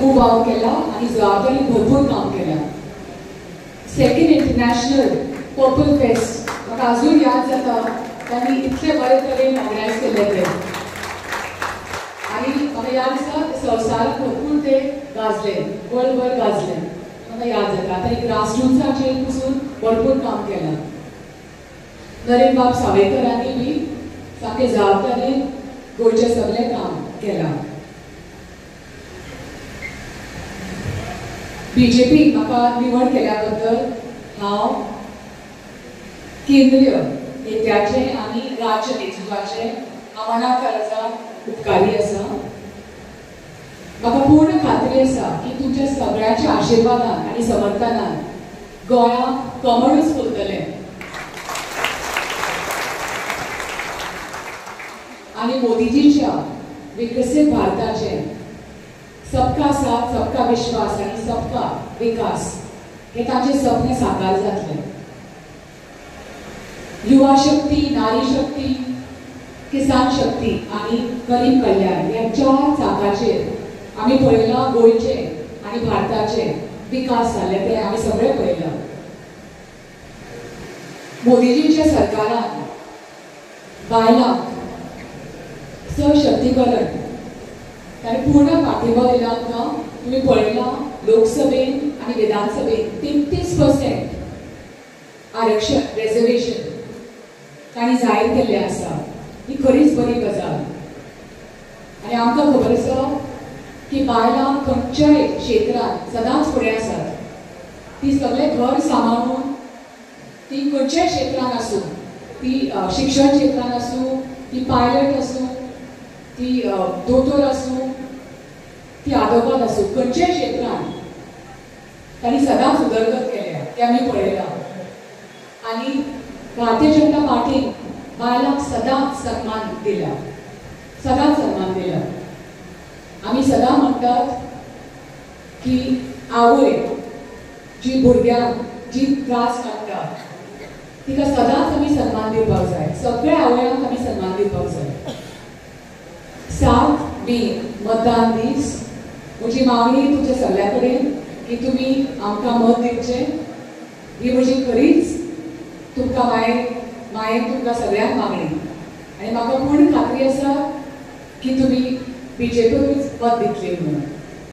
खूप वाव केला आणि जबाबदारी भरपूर काम केला. सेकंड इंटरनॅशनल पर्पल फेस्ट म्हाका अजून याद जाता त्यांनी इतले बरे तरेन ऑर्गनायज केले ते. आणि म्हाका याद आसा संवसाराक भरपूर ते गाजले वर्ल्डभर गाजले. म्हाका याद जाता आतां एक ग्रासरूट्साचेर पसून भरपूर काम केलां. नरेन बाब सावयकरांनी बी सामकें जबाबदारीन गोंयचें सगळें काम केलां. बी जे पी म्हाका निवड केल्या बद्दल हांव केंद्रीय नेत्याचे आनी राज्य नेतृत्वाचे हांव मनाक आसा उपकारी आसा म्हाका पूर्ण खात्री आसा की तुमच्या सगळ्यांच्या आशिर्वादान आनी समर्थनान गोंयांत कमळूच फुलतलें आणि मोदीजींच्या विकसीत भारताचे सबका साथ सबका विश्वास आणि सबका विकास हे तांचे स्वप्न साकार जातले युवा शक्ती नारी शक्ती किसान शक्ती आणि गरीब कल्याण या चार चाकाचेर आम्ही पळयलां गोंयचे आणि भारताचे विकास जाले ते आम्ही सगळे पळयलां मोदीजींच्या सरकारान बायलांक सशक्तीकरण कारण पूर्ण पाठिंबा दिला आमकां तुमी पळयलां लोकसभेन आनी विधानसभेन तेहतीस पर्सेंट आरक्षण रेझर्वेशन तांणी जाहीर केल्लें आसा ही खरीच बरी गजाल. आनी आमकां खबर आसा की बायलां खंयच्याय क्षेत्रांत सदांच फुडें आसात ती सगळे घर सांबाळून ती खंयच्याय क्षेत्रांत आसूं ती शिक्षण क्षेत्रांत आसूं ती पायलट आसूं ती दोतोर आसूं ती आदोगाद आसूं खंयच्याय क्षेत्रांत तांणी सदांच उदरगत केल्या तें आमी पळयलां आनी भारतीय जनता पार्टीन बायलांक सदांच सन्मान दिला. सदांच सन्मान दिला. आमी सदां म्हणटात की आवय जी भुरग्यांक जी त्रास काडटा तिका सदांच आमी सन्मान दिवपाक जाय सगळ्या आवयांक आमी सन्मान दिवपाक जाय मी मतदान दीस. म्हजी मागणी तुमच्या सगळ्या कडेन की तुमी आमकां मत दिवचें. ही म्हजी खरीच तुमकां माये मायेन तुमकां सगळ्यांक मागणी. आनी म्हाका पूर्ण खात्री आसा की तुमी बीजेपीकूच मत दितली म्हणून.